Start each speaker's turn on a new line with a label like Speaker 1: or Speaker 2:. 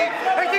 Speaker 1: Έχει, έχει